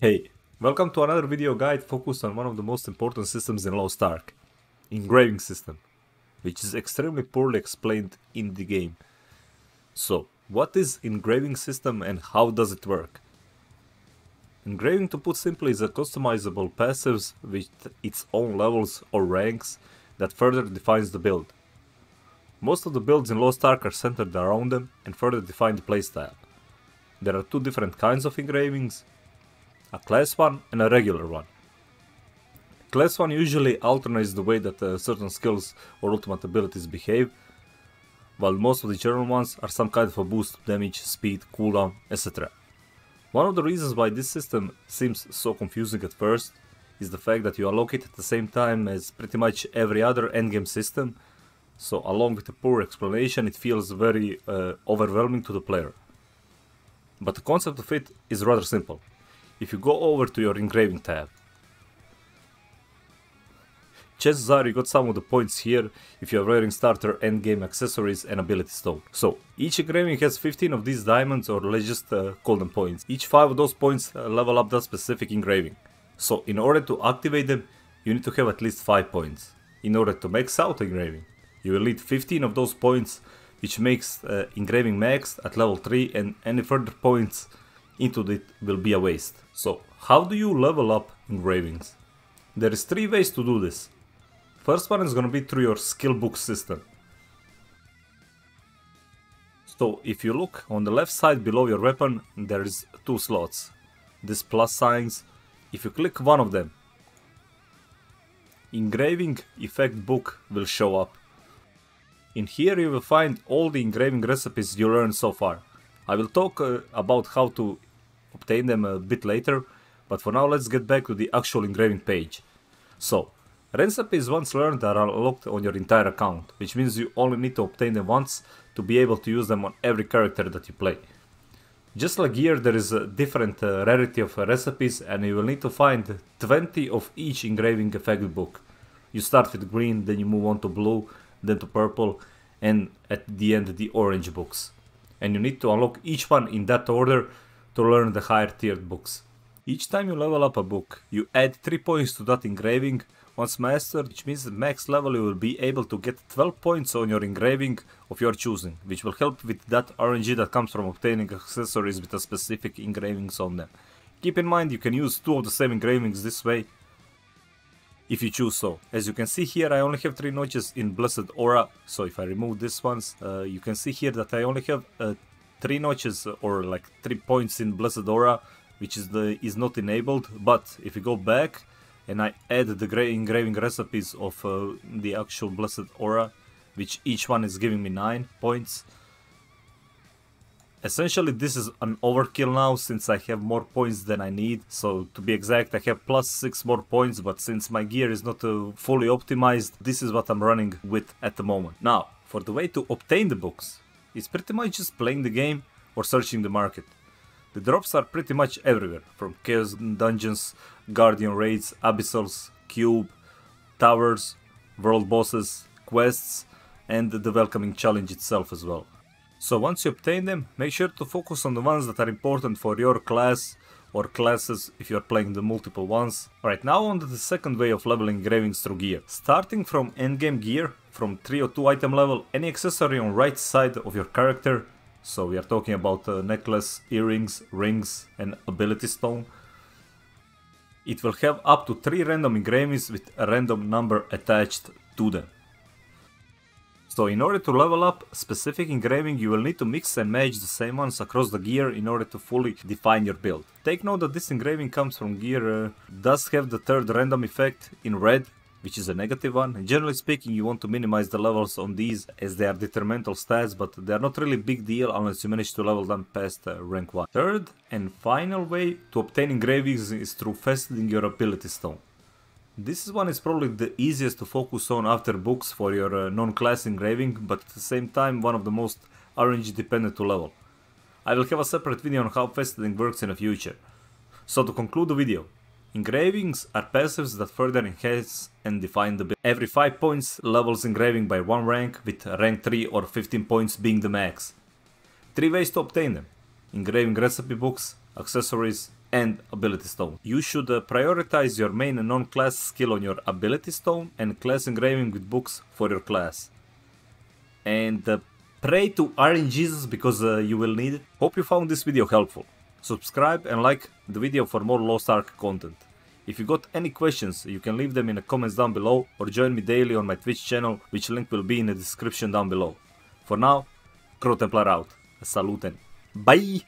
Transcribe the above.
Hey, welcome to another video guide focused on one of the most important systems in Lost Ark, engraving system, which is extremely poorly explained in the game. So, what is engraving system and how does it work? Engraving to put simply is a customizable passives with its own levels or ranks that further defines the build. Most of the builds in Lost Ark are centered around them and further define the playstyle. There are two different kinds of engravings, a class one and a regular one. Class 1 usually alternates the way that uh, certain skills or ultimate abilities behave, while most of the general ones are some kind of a boost to damage, speed, cooldown, etc. One of the reasons why this system seems so confusing at first is the fact that you unlock it at the same time as pretty much every other endgame system, so along with a poor explanation it feels very uh, overwhelming to the player. But the concept of it is rather simple. If you go over to your engraving tab, chances are you got some of the points here if you are wearing starter endgame accessories and ability stone. So, each engraving has 15 of these diamonds or let's just uh, call them points. Each 5 of those points uh, level up that specific engraving. So, in order to activate them, you need to have at least 5 points. In order to max out engraving, you will need 15 of those points which makes uh, engraving max at level 3 and any further points into it will be a waste. So, how do you level up engravings? There is three ways to do this. First one is gonna be through your skill book system. So if you look on the left side below your weapon, there is two slots. These plus signs, if you click one of them, engraving effect book will show up. In here you will find all the engraving recipes you learned so far. I will talk uh, about how to obtain them a bit later, but for now let's get back to the actual engraving page. So, recipes once learned are unlocked on your entire account, which means you only need to obtain them once to be able to use them on every character that you play. Just like here, there is a different uh, rarity of uh, recipes and you will need to find 20 of each engraving effect book. You start with green, then you move on to blue, then to purple, and at the end the orange books. And you need to unlock each one in that order to learn the higher tiered books. Each time you level up a book, you add 3 points to that engraving once mastered, which means max level you will be able to get 12 points on your engraving of your choosing, which will help with that RNG that comes from obtaining accessories with a specific engravings on them. Keep in mind you can use two of the same engravings this way, if you choose so. As you can see here I only have 3 notches in Blessed Aura, so if I remove this ones, uh, you can see here that I only have uh, 3 notches or like 3 points in Blessed Aura, which is the is not enabled, but if you go back and I add the engraving recipes of uh, the actual Blessed Aura, which each one is giving me 9 points, Essentially this is an overkill now since I have more points than I need, so to be exact I have plus 6 more points but since my gear is not uh, fully optimized, this is what I'm running with at the moment. Now, for the way to obtain the books, it's pretty much just playing the game or searching the market. The drops are pretty much everywhere, from Chaos Dungeons, Guardian Raids, Abyssals, Cube, Towers, World Bosses, Quests, and the Welcoming Challenge itself as well. So once you obtain them, make sure to focus on the ones that are important for your class or classes if you're playing the multiple ones. Alright, now on to the second way of leveling engravings through gear. Starting from endgame gear, from 3 or 2 item level, any accessory on right side of your character, so we are talking about a necklace, earrings, rings and ability stone, it will have up to 3 random engravings with a random number attached to them. So in order to level up specific engraving you will need to mix and match the same ones across the gear in order to fully define your build. Take note that this engraving comes from gear uh, does have the third random effect in red which is a negative one. Generally speaking you want to minimize the levels on these as they are detrimental stats but they are not really big deal unless you manage to level them past uh, rank 1. Third and final way to obtain engravings is through faceting your ability stone. This is one is probably the easiest to focus on after books for your uh, non-class engraving, but at the same time one of the most RNG dependent to level. I will have a separate video on how faceting works in the future. So to conclude the video, engravings are passives that further enhance and define the build. Every 5 points levels engraving by 1 rank, with rank 3 or 15 points being the max. 3 ways to obtain them. Engraving recipe books, accessories, and ability stone. You should uh, prioritize your main and non-class skill on your ability stone and class engraving with books for your class. And uh, pray to RNGesus because uh, you will need it. Hope you found this video helpful. Subscribe and like the video for more Lost Ark content. If you got any questions, you can leave them in the comments down below or join me daily on my Twitch channel, which link will be in the description down below. For now, CROTemplar out. Saluten. Bye!